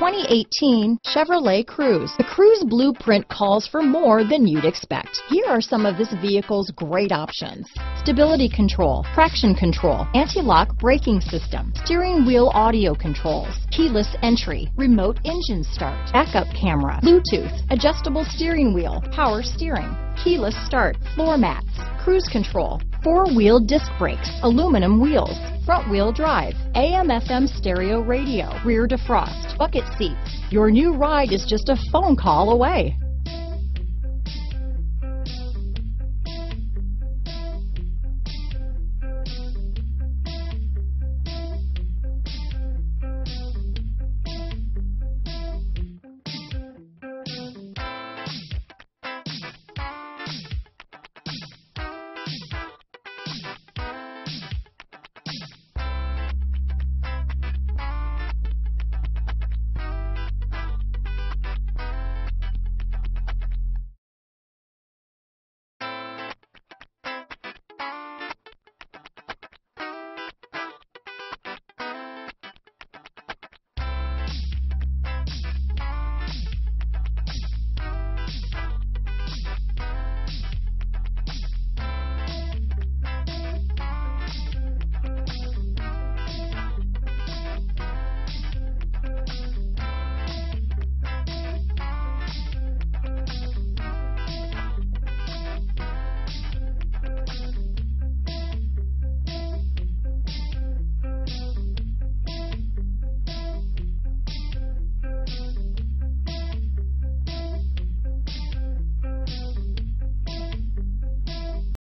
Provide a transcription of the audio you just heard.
2018 Chevrolet Cruze. The Cruze blueprint calls for more than you'd expect. Here are some of this vehicle's great options. Stability control, traction control, anti-lock braking system, steering wheel audio controls, keyless entry, remote engine start, backup camera, Bluetooth, adjustable steering wheel, power steering, keyless start, floor mats, cruise control, four-wheel disc brakes, aluminum wheels, front-wheel drive, AM-FM stereo radio, rear defrost, bucket seats. Your new ride is just a phone call away.